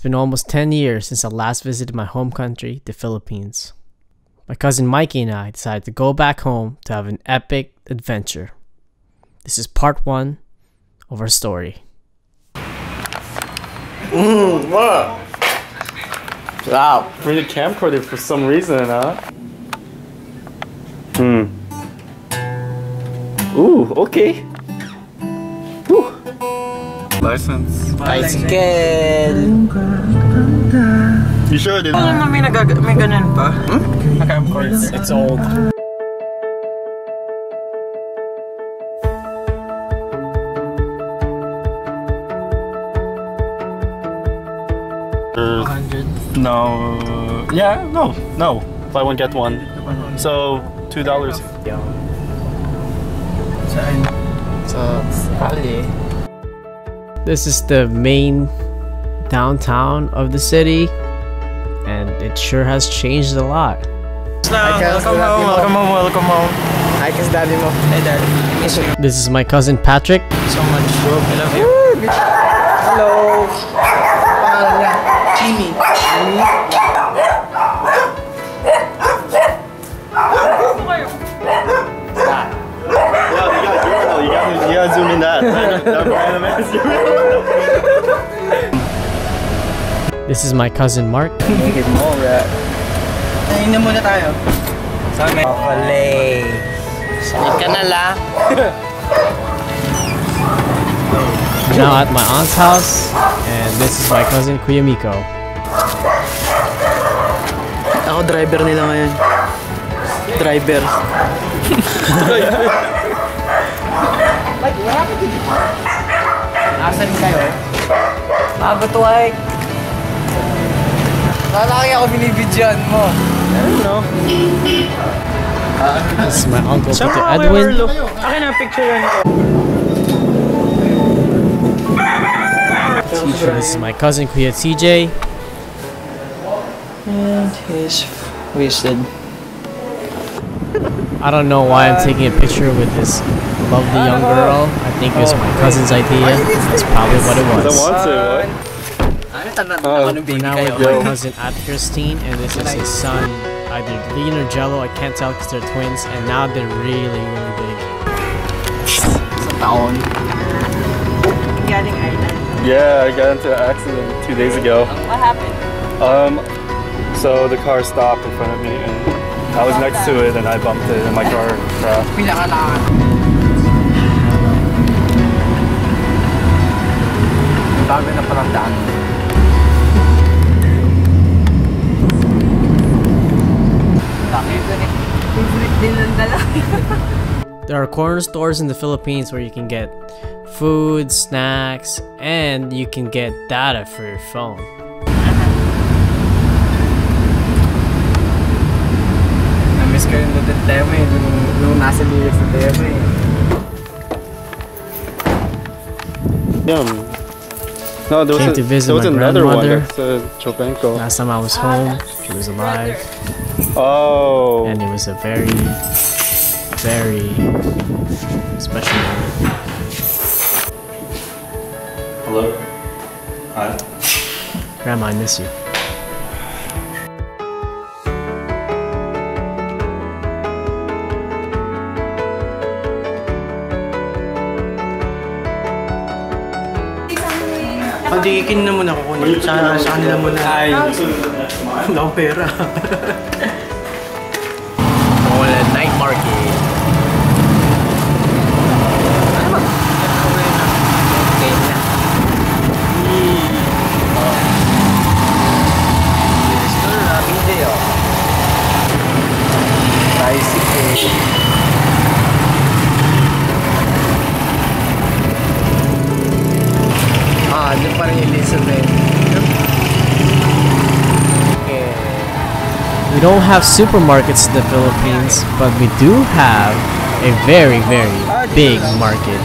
It's been almost 10 years since I last visited my home country, the Philippines. My cousin Mikey and I decided to go back home to have an epic adventure. This is part one of our story. Mmm, what? Wow, bring a camcorder for some reason, huh? Hmm. Ooh, okay. Whew. License. Bicycle! You sure did Alam na may, nagag may ganun pa. It's old. Uh, no. Uh, yeah, no, no. Buy one, get one. So, two dollars. Saan? Sa Kali. This is the main downtown of the city, and it sure has changed a lot. Welcome home, welcome home, welcome home. Hi, kiss daddy mo. Hey dad, miss you This is my cousin Patrick. so much. I love you. You got, you got, you gotta zoom in that. that random ass This is my cousin Mark. Hingit mo, rat. Ayun na muna tayo. Saan may? Chocolate. Saan ka na la? Now at my aunt's house, and this is my cousin Kuya Miko. Ako driver nila ngayon. Driver. Nasaan kayo? Bago to ay. Lalaki ako binibidyan mo. I don't know. Uh this is my uncle Peter Edwin. Akin na picture yan. This is my cousin Kuya TJ. And he's wasted. I don't know why I'm taking a picture with this lovely young girl. I think it was my cousin's idea. That's probably what it I was. want to, what? Ano tanong Oh, ako ng Now with my cousin at Christine, and this is his son, either Lean or Jello. I can't tell because they're twins, and now they're really, really big. Sa taon. Galing Ireland. Yeah, I got into an accident two days ago. What happened? Um, so the car stopped in front of me and I was next to it and I bumped it and my car crashed. There are corner stores in the Philippines where you can get food, snacks, and you can get data for your phone. Na-miss ko yung Duterte Demo eh. Nung, nung nasa New York sa Demo eh. Yeah. No, there was, Came a, to visit there was my another one grandmother. that's uh, Chopenko. Last time I was home, she was alive, Oh. and it was a very, very special moment. Hello. Hi. Grandma, I miss you. Pagdikikin na muna kukunin. Sa, sa kanila muna. Ay. Wala akong pera. pa rin Elizabeth. Okay. We don't have supermarkets in the Philippines, but we do have a very, very big market.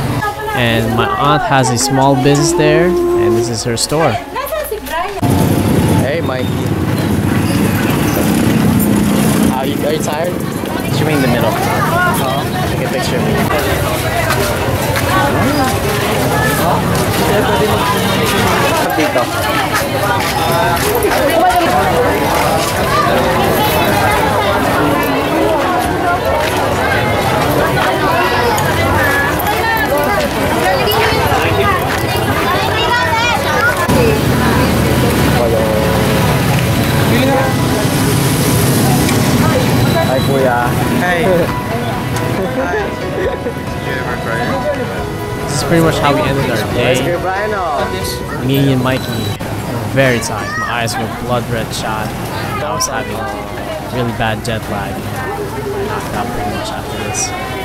And my aunt has a small business there, and this is her store. Nasaan si Brian? Hey, Mikey. Are you, are you tired? Shoot me in the middle. Take a picture of me. dito. Ay kuya. Hey. Hi. Hi. Is pretty much how we ended our day. Me and Mikey were very tired. My eyes were blood red shot. I was having really bad jet lag. Knocked out pretty much after this.